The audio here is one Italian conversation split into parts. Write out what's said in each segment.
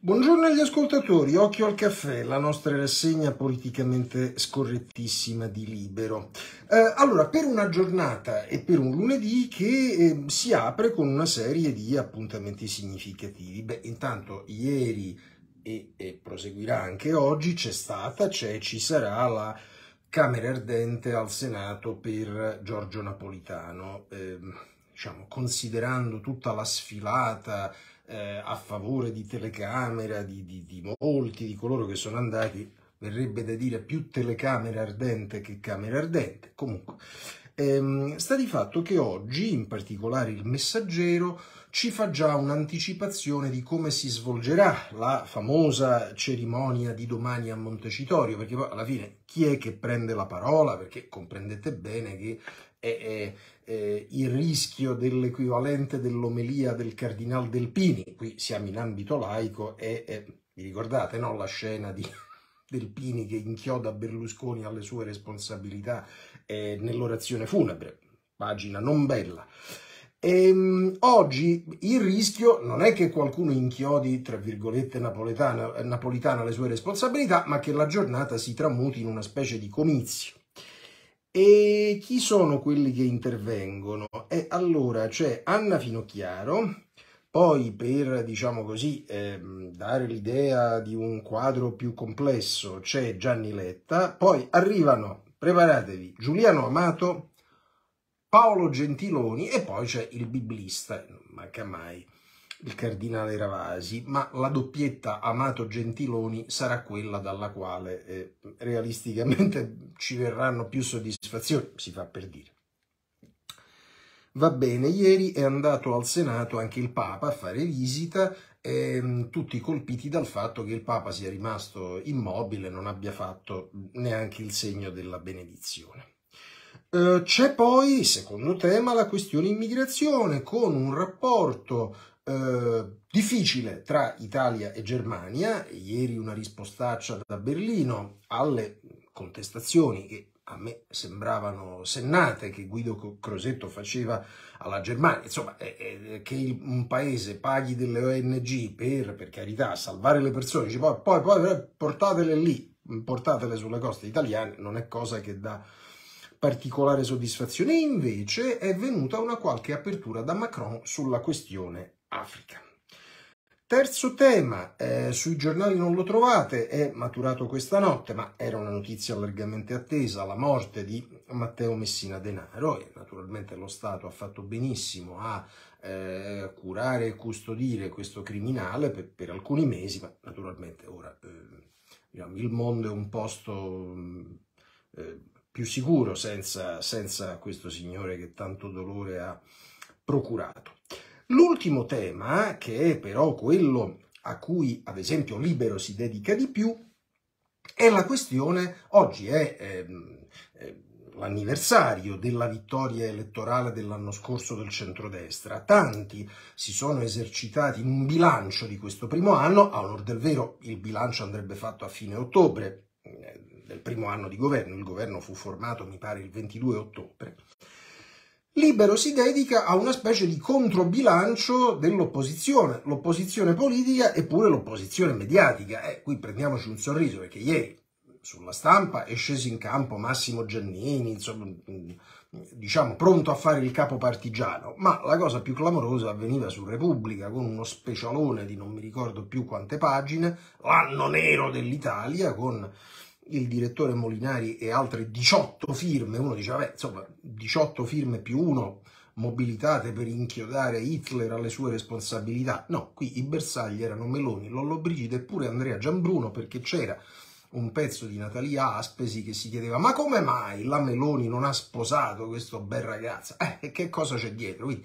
Buongiorno agli ascoltatori, occhio al caffè, la nostra rassegna politicamente scorrettissima di Libero. Eh, allora, per una giornata e per un lunedì che eh, si apre con una serie di appuntamenti significativi. Beh, intanto ieri e, e proseguirà anche oggi c'è stata, c'è, ci sarà la Camera Ardente al Senato per Giorgio Napolitano. Eh, diciamo, considerando tutta la sfilata eh, a favore di telecamera, di, di, di molti di coloro che sono andati, verrebbe da dire più telecamera ardente che camera ardente. Comunque, ehm, sta di fatto che oggi, in particolare il messaggero, ci fa già un'anticipazione di come si svolgerà la famosa cerimonia di domani a Montecitorio, perché poi alla fine chi è che prende la parola? Perché comprendete bene che è, è, è il rischio dell'equivalente dell'omelia del cardinal Delpini, qui siamo in ambito laico, e vi ricordate no, la scena di Delpini che inchioda Berlusconi alle sue responsabilità eh, nell'orazione funebre, pagina non bella. E, um, oggi il rischio non è che qualcuno inchiodi, tra virgolette, napoletana, napolitana le sue responsabilità, ma che la giornata si tramuti in una specie di comizio. E chi sono quelli che intervengono? E allora c'è Anna Finocchiaro, poi per, diciamo così, eh, dare l'idea di un quadro più complesso c'è Gianni Letta, poi arrivano, preparatevi, Giuliano Amato, Paolo Gentiloni e poi c'è il biblista, non manca mai, il cardinale Ravasi, ma la doppietta Amato-Gentiloni sarà quella dalla quale eh, realisticamente ci verranno più soddisfazioni, si fa per dire. Va bene, ieri è andato al Senato anche il Papa a fare visita, ehm, tutti colpiti dal fatto che il Papa sia rimasto immobile, non abbia fatto neanche il segno della benedizione. Uh, c'è poi, secondo tema, la questione immigrazione, con un rapporto uh, difficile tra Italia e Germania. Ieri una rispostaccia da Berlino alle contestazioni che a me sembravano sennate che Guido Crosetto faceva alla Germania, insomma, è, è, che un paese paghi delle ONG per, per carità, salvare le persone, dice, poi, poi, poi portatele lì, portatele sulle coste italiane, non è cosa che dà particolare soddisfazione, invece è venuta una qualche apertura da Macron sulla questione Africa. Terzo tema, eh, sui giornali non lo trovate, è maturato questa notte, ma era una notizia largamente attesa, la morte di Matteo Messina Denaro e naturalmente lo Stato ha fatto benissimo a eh, curare e custodire questo criminale per, per, alcuni mesi, ma naturalmente ora eh, diciamo, il mondo è un posto eh, più sicuro senza, senza questo signore che tanto dolore ha procurato. L'ultimo tema, che è però quello a cui ad esempio Libero si dedica di più, è la questione, oggi è eh, l'anniversario della vittoria elettorale dell'anno scorso del centrodestra. Tanti si sono esercitati in un bilancio di questo primo anno, a onor del vero il bilancio andrebbe fatto a fine ottobre, eh, del primo anno di governo, il governo fu formato mi pare il 22 ottobre, Libero si dedica a una specie di controbilancio dell'opposizione, l'opposizione politica e pure l'opposizione mediatica. Eh, qui prendiamoci un sorriso perché ieri sulla stampa è sceso in campo Massimo Giannini, insomma, diciamo pronto a fare il capo partigiano, ma la cosa più clamorosa avveniva su Repubblica con uno specialone di non mi ricordo più quante pagine, l'anno nero dell'Italia con il direttore Molinari e altre 18 firme, uno dice, vabbè, insomma, 18 firme più uno mobilitate per inchiodare Hitler alle sue responsabilità. No, qui i bersagli erano Meloni, Lollo Brigida e pure Andrea Giambruno perché c'era un pezzo di Natalia Aspesi che si chiedeva ma come mai la Meloni non ha sposato questo bel ragazzo? Eh, che cosa c'è dietro? Quindi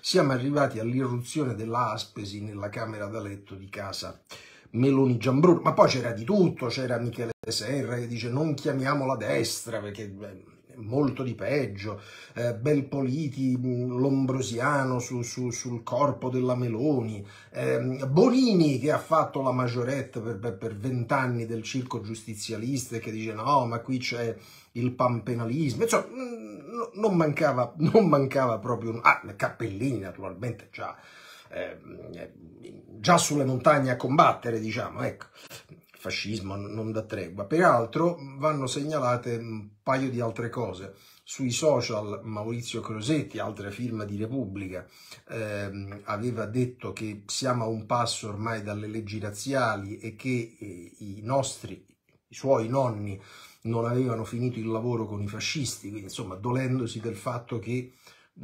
siamo arrivati all'irruzione della Aspesi nella camera da letto di casa Meloni Giambruno, ma poi c'era di tutto, c'era Michele Serra che dice non chiamiamola destra perché è molto di peggio, eh, Belpoliti, Lombrosiano su, su, sul corpo della Meloni, eh, Bonini che ha fatto la majorette per vent'anni del circo giustizialista e che dice no ma qui c'è il panpenalismo, insomma non mancava, non mancava proprio, ah Cappellini naturalmente già eh, già sulle montagne a combattere, diciamo, ecco. Fascismo non da tregua. Peraltro vanno segnalate un paio di altre cose. Sui social Maurizio Crosetti, altra firma di Repubblica, ehm, aveva detto che siamo a un passo ormai dalle leggi razziali e che eh, i nostri, i suoi nonni non avevano finito il lavoro con i fascisti, quindi insomma dolendosi del fatto che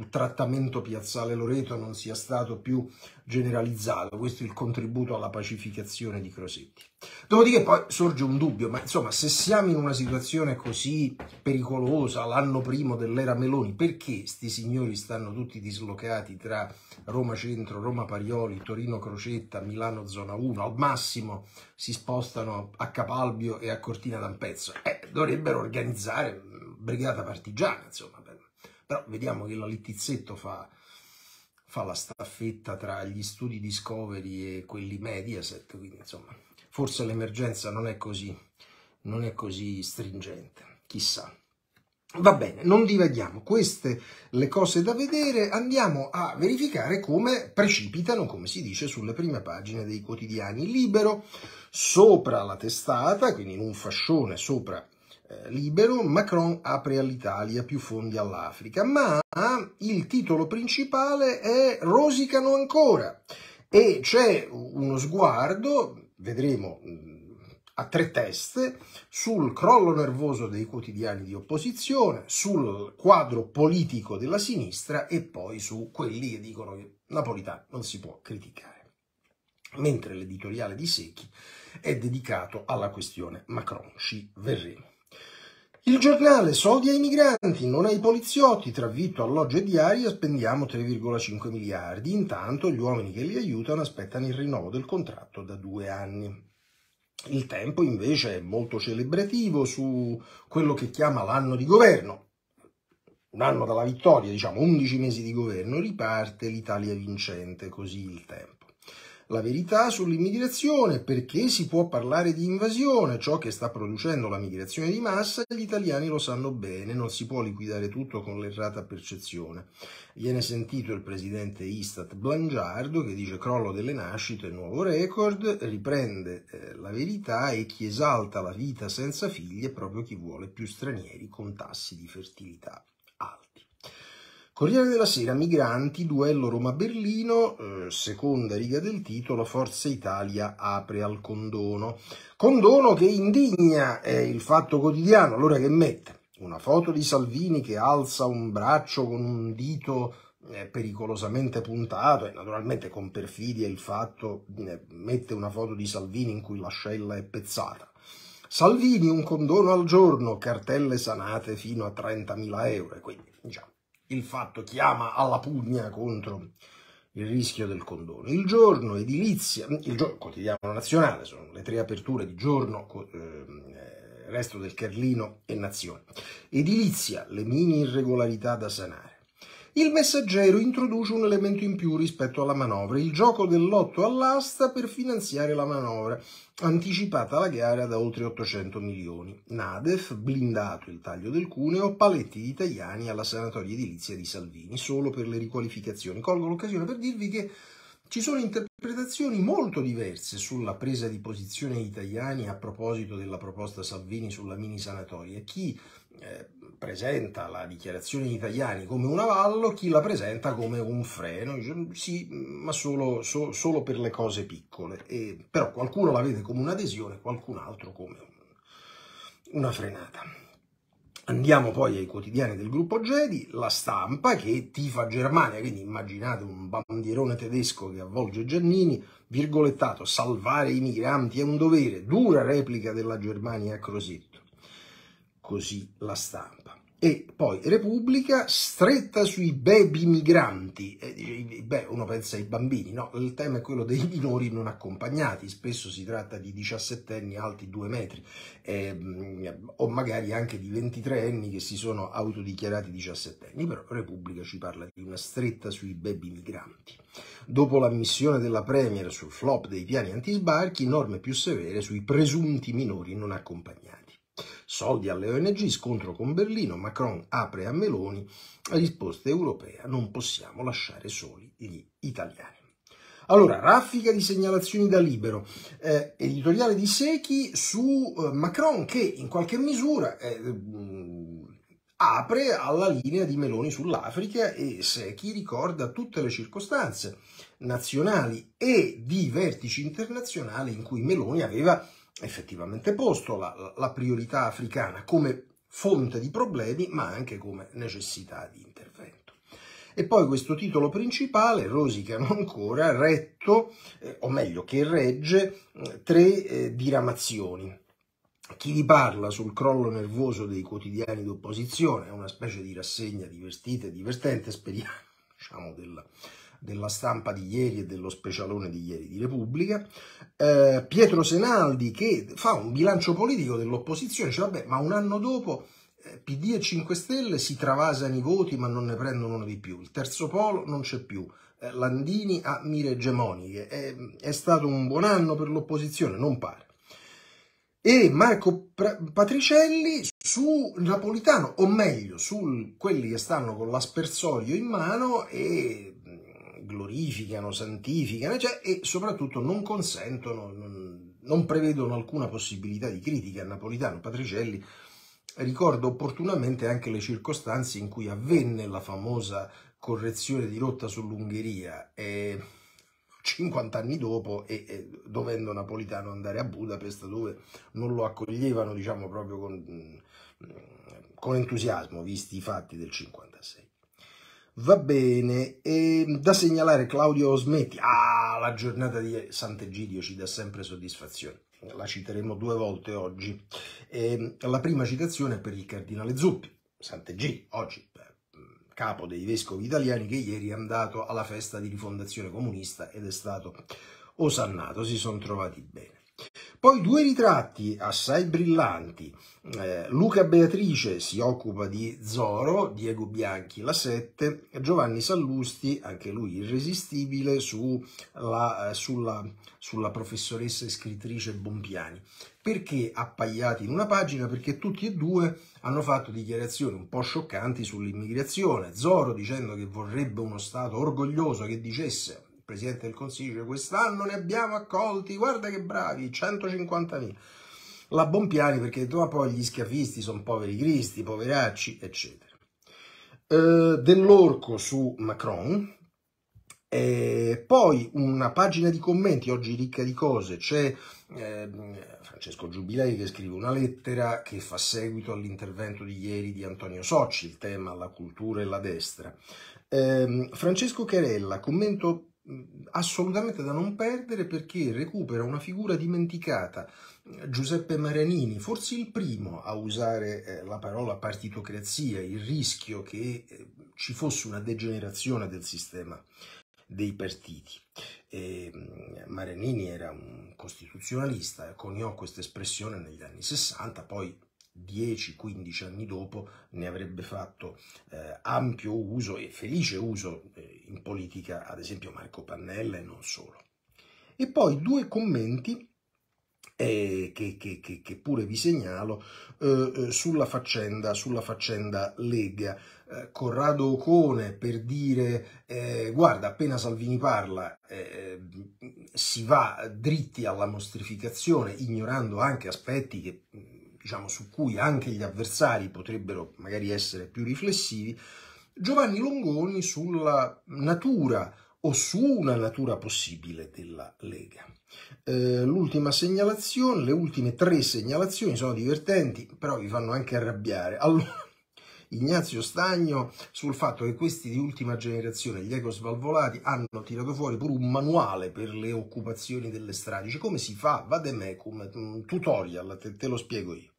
trattamento piazzale Loreto non sia stato più generalizzato. Questo è il contributo alla pacificazione di Crosetti. Dopodiché poi sorge un dubbio, ma insomma se siamo in una situazione così pericolosa l'anno primo dell'era Meloni, perché sti signori stanno tutti dislocati tra Roma Centro, Roma Parioli, Torino Crocetta, Milano Zona 1, al massimo si spostano a Capalbio e a Cortina d'Ampezzo? Eh, dovrebbero organizzare brigata partigiana, insomma, però vediamo che la Littizzetto fa, fa la staffetta tra gli studi Discovery e quelli Mediaset, quindi insomma forse l'emergenza non è così, non è così stringente, chissà. Va bene, non divaghiamo, queste le cose da vedere, andiamo a verificare come precipitano, come si dice, sulle prime pagine dei quotidiani. Libero, sopra la testata, quindi in un fascione sopra eh, libero, Macron apre all'Italia più fondi all'Africa, ma il titolo principale è Rosicano ancora e c'è uno sguardo, vedremo a tre teste, sul crollo nervoso dei quotidiani di opposizione, sul quadro politico della sinistra e poi su quelli che dicono che Napolitano non si può criticare. Mentre l'editoriale di Secchi è dedicato alla questione Macron, ci verremo. Il giornale Soldi ai migranti, non ai poliziotti, tra vitto, alloggio e diaria spendiamo 3,5 miliardi, intanto gli uomini che li aiutano aspettano il rinnovo del contratto da due anni. Il tempo invece è molto celebrativo su quello che chiama l'anno di governo, un anno dalla vittoria, diciamo 11 mesi di governo, riparte l'Italia vincente, così il tempo la verità sull'immigrazione, perché si può parlare di invasione, ciò che sta producendo la migrazione di massa, gli italiani lo sanno bene, non si può liquidare tutto con l'errata percezione. Viene sentito il presidente Istat Blangiardo che dice crollo delle nascite, nuovo record, riprende eh, la verità e chi esalta la vita senza figli è proprio chi vuole più stranieri con tassi di fertilità. Corriere della Sera, migranti, duello Roma-Berlino, eh, seconda riga del titolo, Forza Italia apre al condono. Condono che indigna è il fatto quotidiano, allora che mette una foto di Salvini che alza un braccio con un dito eh, pericolosamente puntato e naturalmente con perfidia il fatto eh, mette una foto di Salvini in cui l'ascella è pezzata. Salvini un condono al giorno, cartelle sanate fino a 30.000 euro, quindi diciamo il fatto chiama alla pugna contro il rischio del condono. Il giorno edilizia, il giorno, quotidiano nazionale, sono le tre aperture di giorno, eh, resto del Carlino e Nazione. Edilizia, le mini irregolarità da sanare. Il messaggero introduce un elemento in più rispetto alla manovra, il gioco del lotto all'asta per finanziare la manovra, anticipata la gara da oltre 800 milioni. Nadef, blindato il taglio del cuneo, paletti di italiani alla sanatoria edilizia di Salvini, solo per le riqualificazioni. Colgo l'occasione per dirvi che ci sono interpretazioni molto diverse sulla presa di posizione italiani a proposito della proposta Salvini sulla mini sanatoria. Chi eh, presenta la dichiarazione di italiani come un avallo, chi la presenta come un freno, sì, ma solo, so, solo per le cose piccole. E, però qualcuno la vede come un'adesione, qualcun altro come una frenata. Andiamo poi ai quotidiani del gruppo Gedi, la stampa che tifa Germania, quindi immaginate un bandierone tedesco che avvolge Giannini, virgolettato, salvare i migranti è un dovere, dura replica della Germania a Crosetto così la stampa. E poi Repubblica stretta sui baby migranti. E, beh, uno pensa ai bambini, no? Il tema è quello dei minori non accompagnati. Spesso si tratta di 17 anni alti 2 metri, eh, o magari anche di 23 anni che si sono autodichiarati 17 anni. Però Repubblica ci parla di una stretta sui baby migranti. Dopo l'ammissione della Premier sul flop dei piani antisbarchi, norme più severe sui presunti minori non accompagnati. Soldi alle ONG, scontro con Berlino, Macron apre a Meloni, risposta europea, non possiamo lasciare soli gli italiani. Allora, raffica di segnalazioni da libero, eh, editoriale di Secchi su eh, Macron che in qualche misura eh, apre alla linea di Meloni sull'Africa e Secchi ricorda tutte le circostanze nazionali e di vertici internazionali in cui Meloni aveva effettivamente posto la, la priorità africana come fonte di problemi ma anche come necessità di intervento. E poi questo titolo principale rosicano ancora retto, eh, o meglio che regge, eh, tre eh, diramazioni. Chi vi parla sul crollo nervoso dei quotidiani d'opposizione è una specie di rassegna divertita e divertente, speriamo, diciamo, della, della stampa di ieri e dello specialone di ieri di Repubblica, eh, Pietro Senaldi che fa un bilancio politico dell'opposizione, dice vabbè ma un anno dopo PD e 5 Stelle si travasano i voti ma non ne prendono uno di più, il terzo polo non c'è più, eh, Landini ha mire egemoniche, è, è stato un buon anno per l'opposizione, non pare. E Marco Patricelli su Napolitano, o meglio, su quelli che stanno con l'aspersorio in mano e glorificano, santificano, cioè, e soprattutto non consentono, non, non prevedono alcuna possibilità di critica a Napolitano. Patricelli ricordo opportunamente anche le circostanze in cui avvenne la famosa correzione di rotta sull'Ungheria. E 50 anni dopo e, e, dovendo Napolitano andare a Budapest dove non lo accoglievano diciamo proprio con, con entusiasmo visti i fatti del 56. Va bene, e da segnalare Claudio Osmetti, ah la giornata di Sant'Egidio ci dà sempre soddisfazione la citeremo due volte oggi. E la prima citazione è per il cardinale Zuppi, Sant'Egidio, oggi capo dei vescovi italiani, che ieri è andato alla festa di rifondazione comunista ed è stato osannato, si sono trovati bene. Poi due ritratti assai brillanti. Eh, Luca Beatrice si occupa di Zoro, Diego Bianchi la 7, Giovanni Sallusti, anche lui irresistibile, su la, eh, sulla, sulla professoressa e scrittrice Bompiani. Perché appaiati in una pagina? Perché tutti e due hanno fatto dichiarazioni un po' scioccanti sull'immigrazione. Zoro dicendo che vorrebbe uno Stato orgoglioso che dicesse Presidente del Consiglio, quest'anno ne abbiamo accolti, guarda che bravi, 150.000. La Bompiani perché ma poi gli schiafisti sono poveri cristi, poveracci, eccetera. Eh, dell'orco su Macron, e poi una pagina di commenti, oggi ricca di cose, c'è eh, Francesco Giubilei che scrive una lettera che fa seguito all'intervento di ieri di Antonio Socci, il tema la cultura e la destra. Eh, Francesco Cherella, commento assolutamente da non perdere perché recupera una figura dimenticata, Giuseppe Maranini, forse il primo a usare eh, la parola partitocrazia, il rischio che eh, ci fosse una degenerazione del sistema dei partiti. E, Maranini era un costituzionalista, coniò questa espressione negli anni 60, poi 10-15 anni dopo ne avrebbe fatto eh, ampio uso e felice uso eh, in politica, ad esempio Marco Pannella e non solo. E poi due commenti eh, che, che, che, pure vi segnalo eh, eh sulla, faccenda, sulla faccenda Lega. Eh, Corrado Ocone per dire eh, guarda appena Salvini parla si va dritti alla mostrificazione ignorando anche aspetti che diciamo, su cui anche gli avversari potrebbero magari essere più riflessivi, Giovanni Longoni sulla natura o su una natura possibile della Lega. Eh, l'ultima segnalazione, le ultime tre segnalazioni sono divertenti, però vi fanno anche arrabbiare. Allora, Ignazio Stagno sul fatto che questi di ultima generazione, gli eco svalvolati, hanno tirato fuori pure un manuale per le occupazioni delle strade. Dice come si fa? Vademecum, un tutorial, te, te lo spiego io.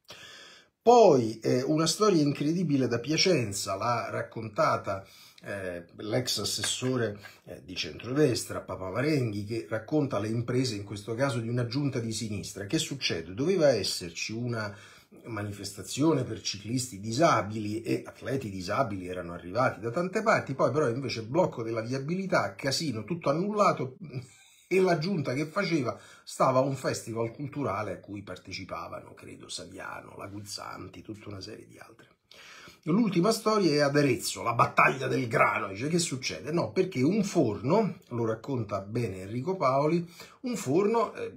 Poi eh, una storia incredibile da Piacenza, l'ha raccontata eh, l'ex assessore eh, di centrodestra, Papa Varenghi, che racconta le imprese, in questo caso di una giunta di sinistra. Che succede? Doveva esserci una manifestazione per ciclisti disabili e atleti disabili erano arrivati da tante parti, poi però invece blocco della viabilità, casino, tutto annullato e la giunta che faceva stava a un festival culturale a cui partecipavano, credo, Saviano, la Guzzanti, tutta una serie di altre. l'ultima storia è ad Arezzo, la battaglia del grano. Dice che succede? No, perché un forno, lo racconta bene Enrico Paoli, un forno eh,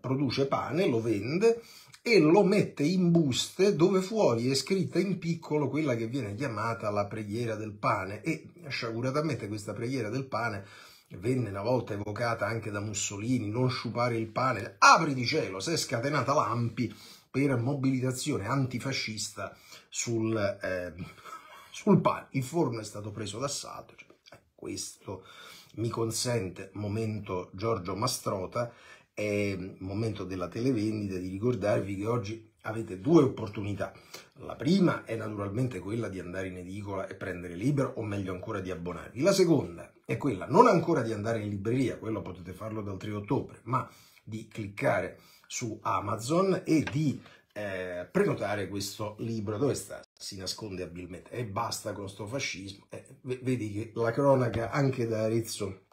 produce pane, lo vende e lo mette in buste dove fuori è scritta in piccolo quella che viene chiamata la preghiera del pane e sciaguratamente questa preghiera del pane venne una volta evocata anche da Mussolini, non sciupare il pane, apri di cielo, si è scatenata l'Ampi per mobilitazione antifascista sul, eh, sul pane. Il forno è stato preso d'assalto, cioè, eh, questo mi consente, momento Giorgio Mastrota, è momento della televendita di ricordarvi che oggi avete due opportunità. La prima è naturalmente quella di andare in edicola e prendere libero, o meglio ancora di abbonarvi. La seconda è quella non ancora di andare in libreria, quello potete farlo dal 3 ottobre, ma di cliccare su Amazon e di eh, prenotare questo libro. Dove sta? Si nasconde abilmente. E basta con sto fascismo. Eh, vedi che la cronaca anche da Arezzo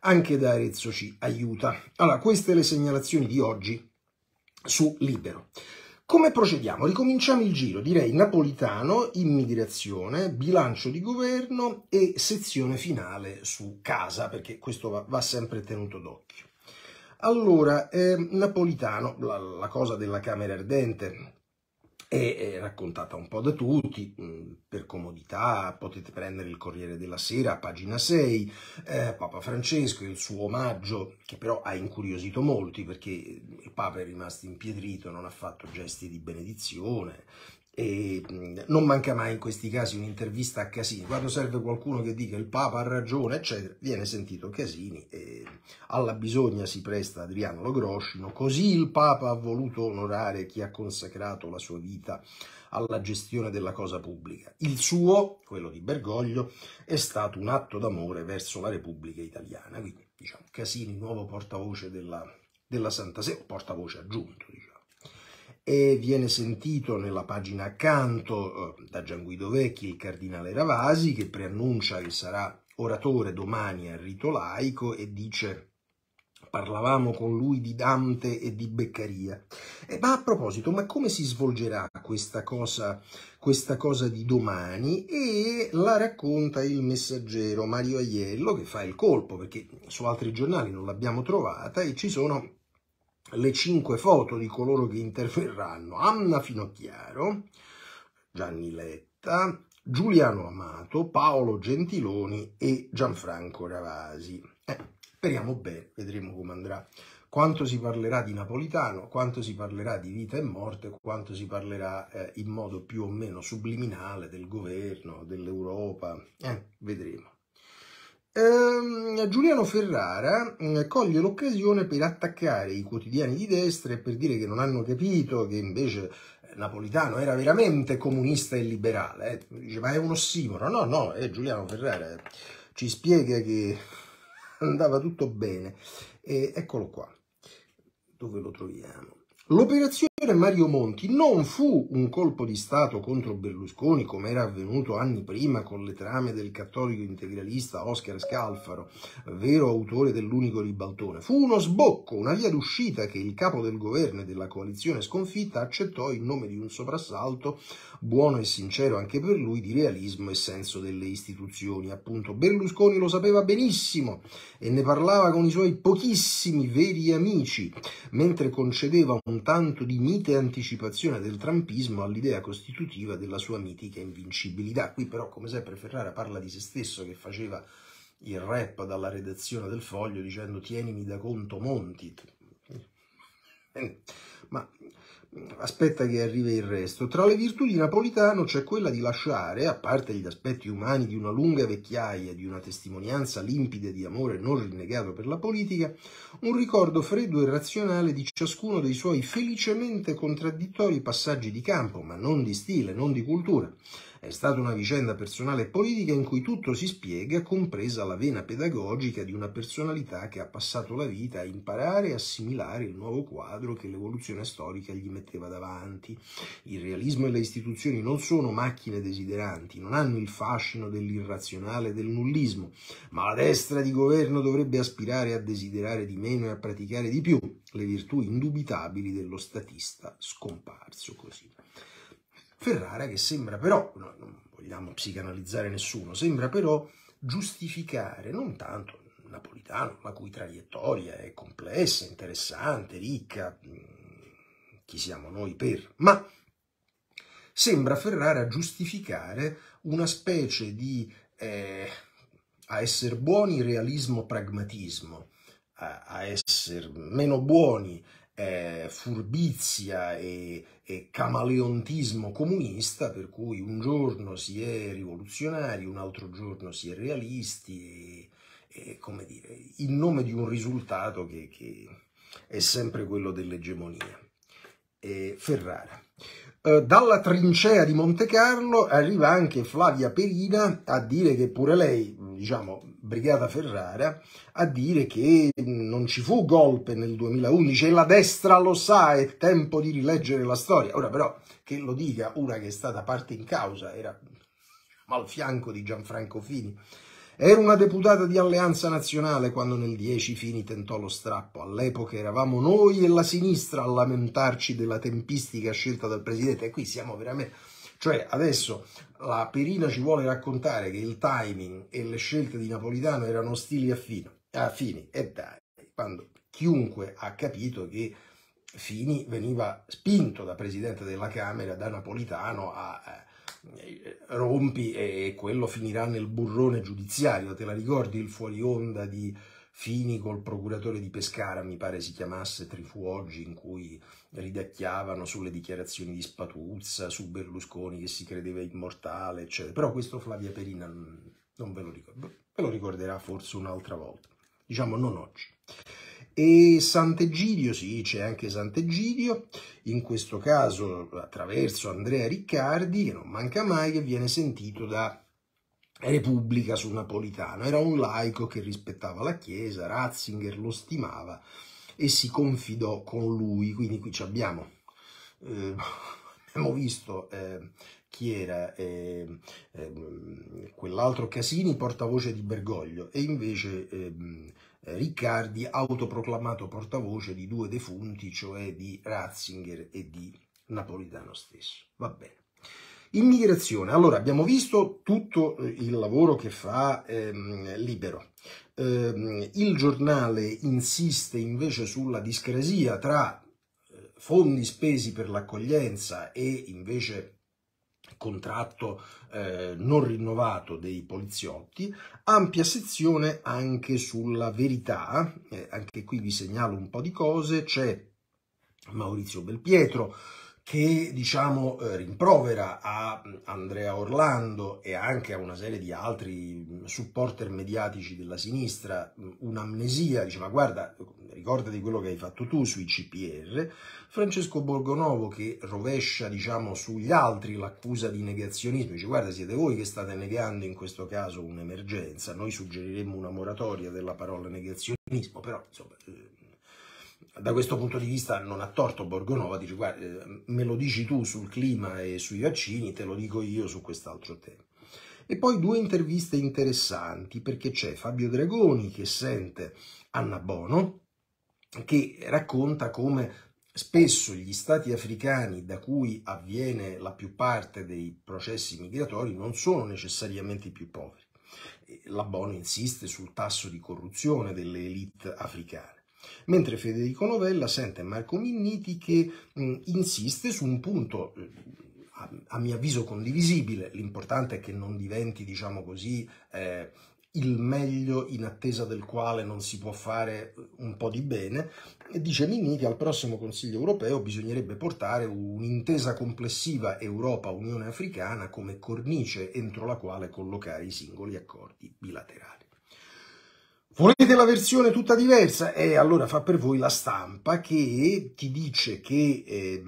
anche da Arezzo ci aiuta. Allora, queste le segnalazioni di oggi su Libero. Come procediamo? Ricominciamo il giro, direi napolitano, immigrazione, bilancio di governo e sezione finale su casa, perché questo va, va sempre tenuto d'occhio. Allora, eh, napolitano, la, la cosa della Camera Ardente, è raccontata un po' da tutti, mm, per comodità potete prendere il Corriere della Sera, pagina 6, eh, Papa Francesco il suo omaggio, che però ha incuriosito molti perché il Papa è rimasto impietrito, non ha fatto gesti di benedizione, e non manca mai in questi casi un'intervista a Casini. Quando serve qualcuno che dica il Papa ha ragione, eccetera, viene sentito Casini e alla bisogna si presta Adriano Logroscino. Così il Papa ha voluto onorare chi ha consacrato la sua vita alla gestione della cosa pubblica. Il suo, quello di Bergoglio, è stato un atto d'amore verso la Repubblica Italiana. Quindi, diciamo, Casini, nuovo portavoce della, della Santa Sede, portavoce aggiunto, diciamo e viene sentito nella pagina accanto eh, da Gian Guido Vecchi il cardinale Ravasi che preannuncia che sarà oratore domani al rito laico e dice parlavamo con lui di Dante e di Beccaria. Eh, ma a proposito, ma come si svolgerà questa cosa, questa cosa di domani? E la racconta il messaggero Mario Aiello che fa il colpo, perché su altri giornali non l'abbiamo trovata e ci sono le cinque foto di coloro che interverranno. Anna Finocchiaro, Gianni Letta, Giuliano Amato, Paolo Gentiloni e Gianfranco Ravasi. Eh, speriamo bene, vedremo come andrà. Quanto si parlerà di Napolitano, quanto si parlerà di vita e morte, quanto si parlerà eh, in modo più o meno subliminale del governo, dell'Europa, eh, vedremo. Eh, Giuliano Ferrara eh, coglie l'occasione per attaccare i quotidiani di destra e per dire che non hanno capito che invece eh, Napolitano era veramente comunista e liberale. Eh. Dice, ma è un ossimoro. No, no, è Giuliano Ferrara ci spiega che andava tutto bene. E eccolo qua. Dove lo troviamo? L'operazione Mario Monti non fu un colpo di Stato contro Berlusconi come era avvenuto anni prima con le trame del cattolico integralista Oscar Scalfaro, vero autore dell'unico ribaltone. Fu uno sbocco, una via d'uscita che il capo del governo e della coalizione sconfitta accettò in nome di un soprassalto buono e sincero anche per lui di realismo e senso delle istituzioni. Appunto Berlusconi lo sapeva benissimo e ne parlava con i suoi pochissimi veri amici, mentre concedeva un tanto di mite anticipazione del trampismo all'idea costitutiva della sua mitica invincibilità. Qui però, come sempre, Ferrara parla di se stesso che faceva il rap dalla redazione del foglio dicendo tienimi da conto Monti. Ma aspetta che arrivi il resto. Tra le virtù di Napolitano c'è quella di lasciare, a parte gli aspetti umani di una lunga vecchiaia, di una testimonianza limpida di amore non rinnegato per la politica, un ricordo freddo e razionale di ciascuno dei suoi felicemente contraddittori passaggi di campo, ma non di stile, non di cultura. È stata una vicenda personale e politica in cui tutto si spiega, compresa la vena pedagogica di una personalità che ha passato la vita a imparare e assimilare il nuovo quadro che l'evoluzione storica gli metteva davanti. Il realismo e le istituzioni non sono macchine desideranti, non hanno il fascino dell'irrazionale e del nullismo, ma la destra di governo dovrebbe aspirare a desiderare di meno e a praticare di più le virtù indubitabili dello statista scomparso così. Ferrara che sembra però, no, vogliamo psicanalizzare nessuno, sembra però giustificare non tanto Napolitano, la cui traiettoria è complessa, interessante, ricca, mm, chi siamo noi per, ma sembra Ferrara giustificare una specie di, eh, a essere buoni, realismo, pragmatismo, a, a essere meno buoni, eh, furbizia e, camaleontismo comunista, per cui un giorno si è rivoluzionari, un altro giorno si è realisti, e, e come dire, in nome di un risultato che, che è sempre quello dell'egemonia. Ferrara. Eh, dalla trincea di Monte Carlo arriva anche Flavia Perina a dire che pure lei, diciamo, Brigata Ferrara, a dire che non ci fu golpe nel 2011 e la destra lo sa, è tempo di rileggere la storia. Ora però che lo dica una che è stata parte in causa, era al fianco di Gianfranco Fini, Ero una deputata di Alleanza Nazionale quando nel 10 Fini tentò lo strappo. All'epoca eravamo noi e la sinistra a lamentarci della tempistica scelta dal Presidente. E qui siamo veramente... Cioè adesso la Perina ci vuole raccontare che il timing e le scelte di Napolitano erano ostili a, Fini. E dai, quando chiunque ha capito che Fini veniva spinto da Presidente della Camera, da Napolitano, a... a rompi e quello finirà nel burrone giudiziario. Te la ricordi il fuori onda di Fini col procuratore di Pescara, mi pare si chiamasse Trifu oggi, in cui ridacchiavano sulle dichiarazioni di Spatuzza, su Berlusconi che si credeva immortale, eccetera. Però questo Flavia Perina non ve lo ricordo, ve lo ricorderà forse un'altra volta, diciamo non oggi. E Sant'Egidio, sì, c'è anche Sant'Egidio, in questo caso attraverso Andrea Riccardi, che non manca mai, che viene sentito da Repubblica sul Napolitano. Era un laico che rispettava la Chiesa, Ratzinger lo stimava e si confidò con lui, quindi qui abbiamo, eh, abbiamo visto eh, chi era eh, ehm, quell'altro Casini, portavoce di Bergoglio, e invece ehm, eh, Riccardi, autoproclamato portavoce di due defunti, cioè di Ratzinger e di Napolitano stesso. Va bene. Immigrazione. Allora, abbiamo visto tutto eh, il lavoro che fa ehm, Libero. Eh, il giornale insiste invece sulla discrasia tra eh, fondi spesi per l'accoglienza e invece contratto eh, non rinnovato dei poliziotti, ampia sezione anche sulla verità, eh, anche qui vi segnalo un po' di cose, c'è Maurizio Belpietro, che diciamo eh, rimprovera a Andrea Orlando e anche a una serie di altri supporter mediatici della sinistra un'amnesia, dice ma guarda ricordati quello che hai fatto tu sui CPR, Francesco Borgonovo che rovescia diciamo sugli altri l'accusa di negazionismo, dice guarda siete voi che state negando in questo caso un'emergenza, noi suggeriremmo una moratoria della parola negazionismo, però insomma eh, da questo punto di vista non ha torto Borgonova, dice guarda, eh, me lo dici tu sul clima e sui vaccini, te lo dico io su quest'altro tema. E poi due interviste interessanti, perché c'è Fabio Dragoni che sente Anna Bono, che racconta come spesso gli stati africani da cui avviene la più parte dei processi migratori non sono necessariamente i più poveri. La Bono insiste sul tasso di corruzione delle elite africane mentre Federico Novella sente Marco Minniti che mh, insiste su un punto a, a, mio avviso condivisibile, l'importante è che non diventi, diciamo così, eh, il meglio in attesa del quale non si può fare un po' di bene, e dice Minniti al prossimo Consiglio europeo bisognerebbe portare un'intesa complessiva Europa-Unione Africana come cornice entro la quale collocare i singoli accordi bilaterali. Volete la versione tutta diversa? E eh, allora fa per voi la stampa che ti dice che eh,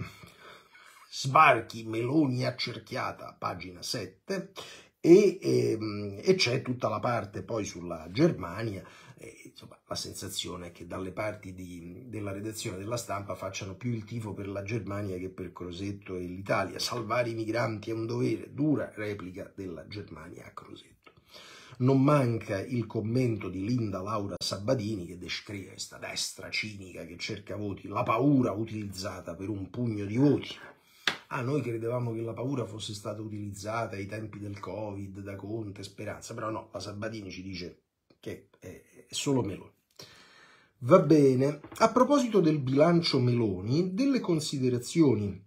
sbarchi Meloni accerchiata, pagina 7, e, ehm, e, c'è tutta la parte poi sulla Germania, e, insomma la sensazione è che dalle parti di, della redazione della stampa facciano più il tifo per la Germania che per Crosetto e l'Italia, salvare i migranti è un dovere, dura replica della Germania a Crosetto non manca il commento di Linda Laura Sabadini che descrive questa destra cinica che cerca voti, la paura utilizzata per un pugno di voti. Ah, noi credevamo che la paura fosse stata utilizzata ai tempi del Covid, da Conte, Speranza, però no, la Sabatini ci dice che è solo Meloni. Va bene, a proposito del bilancio Meloni, delle considerazioni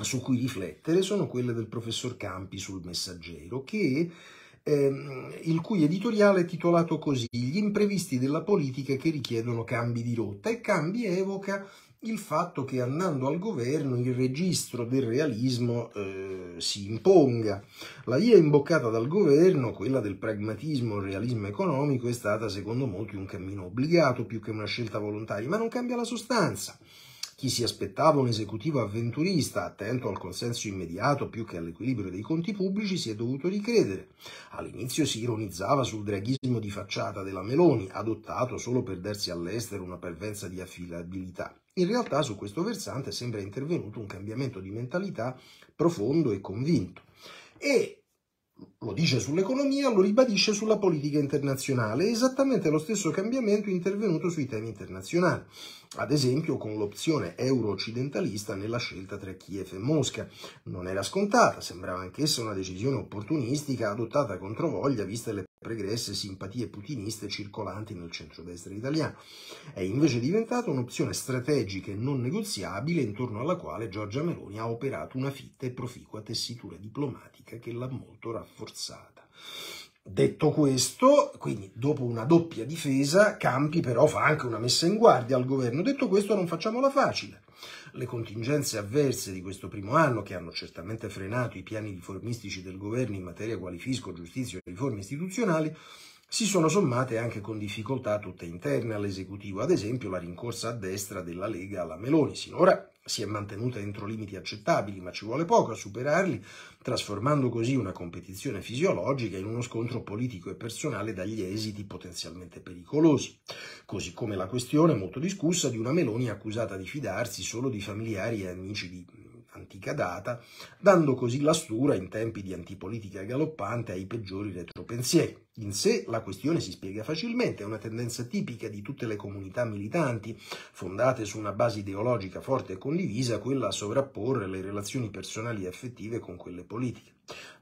su cui riflettere sono quelle del professor Campi sul Messaggero, che ehm, il cui editoriale è titolato così Gli imprevisti della politica che richiedono cambi di rotta e Cambi evoca il fatto che andando al governo il registro del realismo eh, si imponga. La via imboccata dal governo, quella del pragmatismo, il realismo economico, è stata secondo molti un cammino obbligato più che una scelta volontaria, ma non cambia la sostanza. Chi si aspettava un esecutivo avventurista, attento al consenso immediato più che all'equilibrio dei conti pubblici, si è dovuto ricredere. All'inizio si ironizzava sul draghismo di facciata della Meloni, adottato solo per darsi all'estero una pervenza di affidabilità. In realtà su questo versante sembra intervenuto un cambiamento di mentalità profondo e convinto. E lo dice sull'economia, lo ribadisce sulla politica internazionale. Esattamente lo stesso cambiamento intervenuto sui temi internazionali, ad esempio con l'opzione euro-occidentalista nella scelta tra Kiev e Mosca. Non era scontata, sembrava anch'essa una decisione opportunistica adottata contro voglia, viste le pregresse simpatie putiniste circolanti nel centrodestra italiano. È invece diventata un'opzione strategica e non negoziabile intorno alla quale Giorgia Meloni ha operato una fitta e proficua tessitura diplomatica che l'ha molto rafforzata. Detto questo, quindi dopo una doppia difesa, Campi però fa anche una messa in guardia al governo. Detto questo, non facciamola facile. Le contingenze avverse di questo primo anno, che hanno certamente frenato i piani riformistici del governo in materia quali fisco, giustizia e riforme istituzionali, si sono sommate anche con difficoltà tutte interne all'esecutivo, ad esempio la rincorsa a destra della Lega alla Meloni. Sinora si è mantenuta entro limiti accettabili, ma ci vuole poco a superarli, trasformando così una competizione fisiologica in uno scontro politico e personale dagli esiti potenzialmente pericolosi. Così come la questione molto discussa di una Meloni accusata di fidarsi solo di familiari e amici di antica data, dando così la stura in tempi di antipolitica galoppante ai peggiori retropensieri. In sé la questione si spiega facilmente, è una tendenza tipica di tutte le comunità militanti, fondate su una base ideologica forte e condivisa, quella a sovrapporre le relazioni personali e affettive con quelle politiche.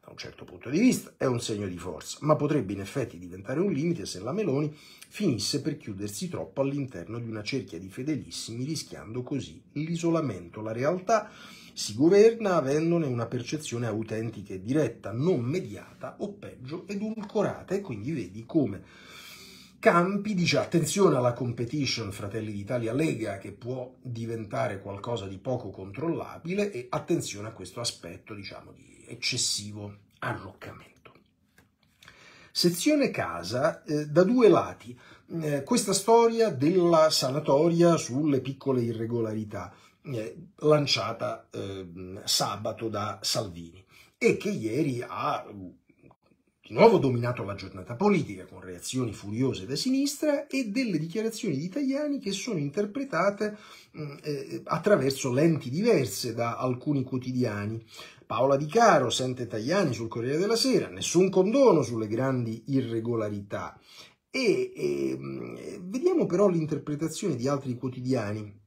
Da un certo punto di vista è un segno di forza, ma potrebbe in effetti diventare un limite se la Meloni finisse per chiudersi troppo all'interno di una cerchia di fedelissimi, rischiando così l'isolamento. La realtà si governa avendone una percezione autentica e diretta, non mediata o peggio edulcorata e quindi vedi come Campi dice attenzione alla competition Fratelli d'Italia Lega che può diventare qualcosa di poco controllabile e attenzione a questo aspetto diciamo di eccessivo arroccamento. Sezione casa eh, da due lati. Eh, questa storia della sanatoria sulle piccole irregolarità lanciata eh, sabato da Salvini e che ieri ha di nuovo dominato la giornata politica con reazioni furiose da sinistra e delle dichiarazioni di italiani che sono interpretate mm, eh, attraverso lenti diverse da alcuni quotidiani. Paola Di Caro sente Tajani sul Corriere della Sera, nessun condono sulle grandi irregolarità. E, e mm, vediamo però l'interpretazione di altri quotidiani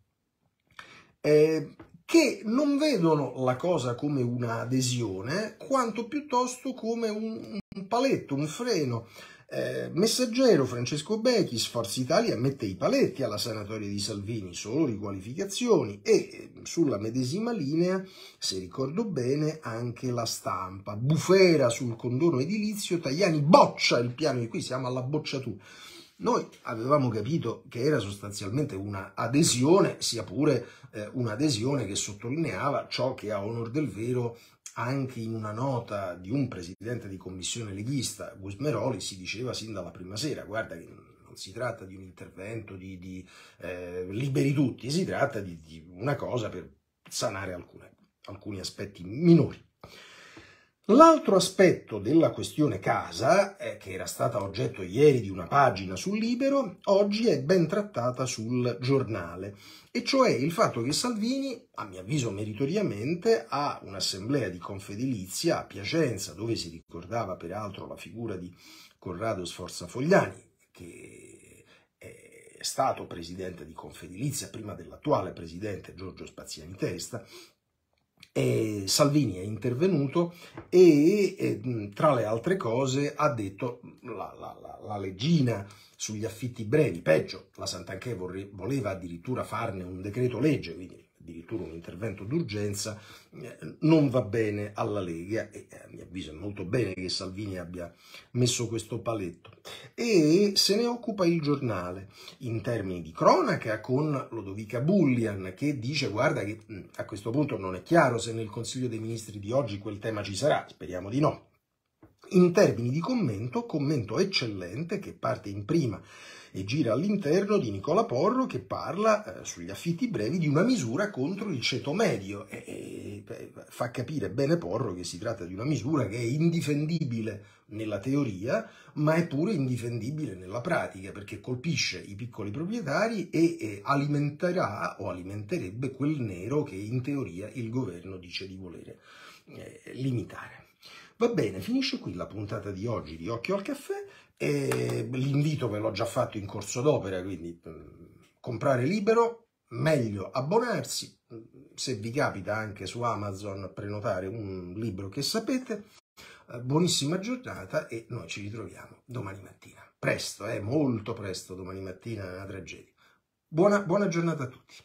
eh, che non vedono la cosa come un'adesione, quanto piuttosto come un, un paletto, un freno. Eh, messaggero Francesco Becchi, Forza Italia mette i paletti alla sanatoria di Salvini, solo riqualificazioni e eh, sulla medesima linea, se ricordo bene, anche la stampa. Bufera sul condono edilizio, Tajani boccia il piano di qui, siamo alla bocciatura. Noi avevamo capito che era sostanzialmente una adesione, sia pure eh, un'adesione che sottolineava ciò che a onor del vero anche in una nota di un presidente di commissione leghista, Gusmeroli, si diceva sin dalla prima sera, guarda che non si tratta di un intervento di, di eh, liberi tutti, si tratta di, di, una cosa per sanare alcune, alcuni aspetti minori. L'altro aspetto della questione casa, eh, che era stata oggetto ieri di una pagina sul Libero, oggi è ben trattata sul giornale, e cioè il fatto che Salvini, a mio avviso meritoriamente, ha un'assemblea di Confedilizia a Piacenza, dove si ricordava peraltro la figura di Corrado Sforza Fogliani, che è stato presidente di Confedilizia prima dell'attuale presidente Giorgio Spaziani Testa, E Salvini è intervenuto e, e, tra le altre cose ha detto la, la, la, la leggina sugli affitti brevi, peggio, la Santanchè voleva addirittura farne un decreto legge, quindi addirittura un intervento d'urgenza, eh, non va bene alla Lega e a mio avviso è molto bene che Salvini abbia messo questo paletto. E se ne occupa il giornale in termini di cronaca con Lodovica Bullian che dice guarda che a questo punto non è chiaro se nel Consiglio dei Ministri di oggi quel tema ci sarà, speriamo di no. In termini di commento, commento eccellente che parte in prima e gira all'interno di Nicola Porro che parla eh, sugli affitti brevi di una misura contro il ceto medio e, e fa capire bene Porro che si tratta di una misura che è indifendibile nella teoria ma è pure indifendibile nella pratica perché colpisce i piccoli proprietari e, e alimenterà o alimenterebbe quel nero che in teoria il governo dice di volere eh, limitare. Va bene, finisce qui la puntata di oggi di Occhio al caffè. L'invito ve l'ho già fatto in corso d'opera, quindi comprare libero, meglio abbonarsi, se vi capita anche su Amazon prenotare un libro che sapete. Eh, buonissima giornata e noi ci ritroviamo domani mattina. Presto, eh, molto presto domani mattina è una tragedia. Buona, buona giornata a tutti.